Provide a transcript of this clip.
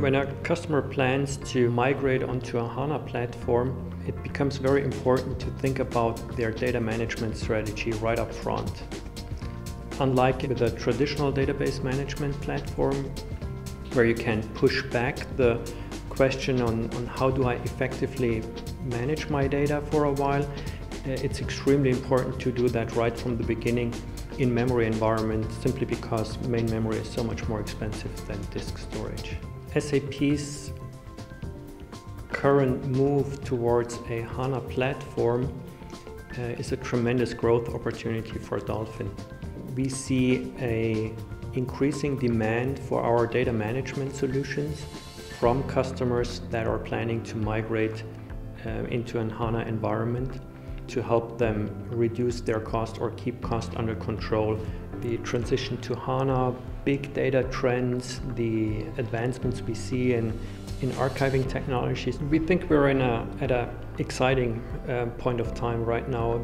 When a customer plans to migrate onto a HANA platform, it becomes very important to think about their data management strategy right up front. Unlike with a traditional database management platform, where you can push back the question on, on how do I effectively manage my data for a while, uh, it's extremely important to do that right from the beginning in memory environment simply because main memory is so much more expensive than disk storage. SAP's current move towards a HANA platform uh, is a tremendous growth opportunity for Dolphin. We see a increasing demand for our data management solutions from customers that are planning to migrate uh, into an HANA environment to help them reduce their cost or keep cost under control. The transition to HANA, big data trends, the advancements we see in, in archiving technologies. We think we're in a, at an exciting uh, point of time right now.